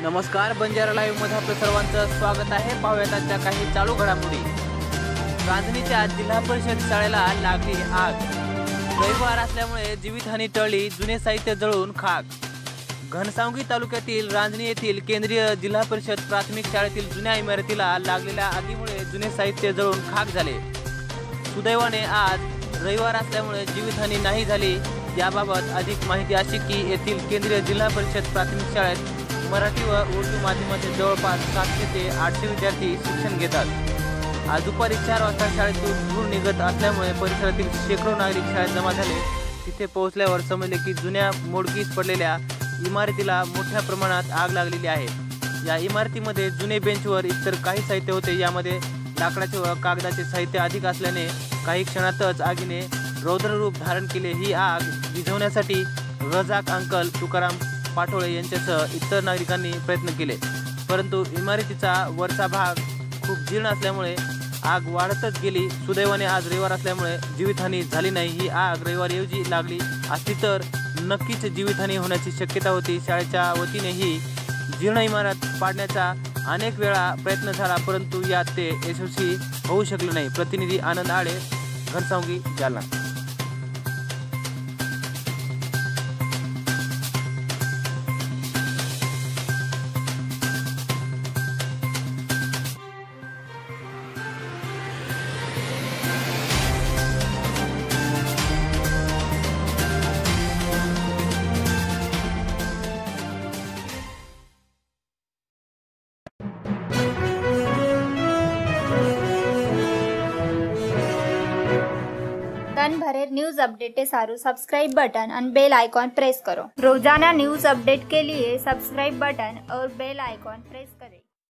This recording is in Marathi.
नमस्कार बंजारा लाईव्हमध्ये आपलं सर्वांचं स्वागत आहे. पाहूयात आजच्या काही चालू घडामोडी. रांजणीच्या जिल्हा परिषद शाळेला लागली आग. रविवार असल्यामुळे जीवितहानी टळली जुने साहित्य जळून खाक. घनसावंगी तालुक्यातील रांजणी येथील केंद्रीय जिल्हा परिषद प्राथमिक शाळेतील जुन्या इमारतीला लागलेल्या आगीमुळे जुने साहित्य जळून खाक झाले. सुदैवाने आज रविवार असल्यामुळे जीवितहानी नाही झाली. याबाबत अधिक माहिती अशी की येथील केंद्रीय जिल्हा परिषद प्राथमिक शाळेत मराठी व उर्दू माध्यमाचे जवळपास सातशे ते आठशे विद्यार्थी शिक्षण घेतात. आज दुपारी चार वाजता शाळेतून धूर निघत असल्यामुळे परिसरातील शेकडो नागरिक शाळेत जमा झाले. तिथे पोहोचल्यावर समजले की जुन्या मोडकीत पडलेल्या इमारतीला मोठ्या प्रमाणात आग लागलेली आहे. या इमारतीमध्ये जुने बेंचवर इतर काही साहित्य होते. यामध्ये लाकडाचे व कागदाचे साहित्य अधिक असल्याने काही क्षणातच आगीने रौद्ररूप धारण केले. ही आग विझवण्यासाठी रजाक अंकल तुकाराम पाटोळे यांच्यासह इतर नागरिकांनी प्रयत्न केले. परंतु इमारतीचा वरचा भाग खूप जीर्ण असल्यामुळे आग वाढतच गेली. सुदैवाने आज रविवार असल्यामुळे जीवितहानी झाली नाही. ही आग रविवारऐवजी लागली असती तर नक्कीच जीवितहानी होण्याची शक्यता होती. शाळेच्या वतीने ही जीर्ण इमारत पाडण्याचा अनेक वेळा प्रयत्न झाला परंतु यात ते यशस्वी होऊ शकले नाही. प्रतिनिधी आनंद आडे घनसावंगी जालना. તન ભરે न्यूज अपडेट सारू सब्सक्राइब बटन और बेल आइकॉन प्रेस करो रोजाना न्यूज अपडेट के लिए सब्सक्राइब बटन और बेल आइकॉन प्रेस करें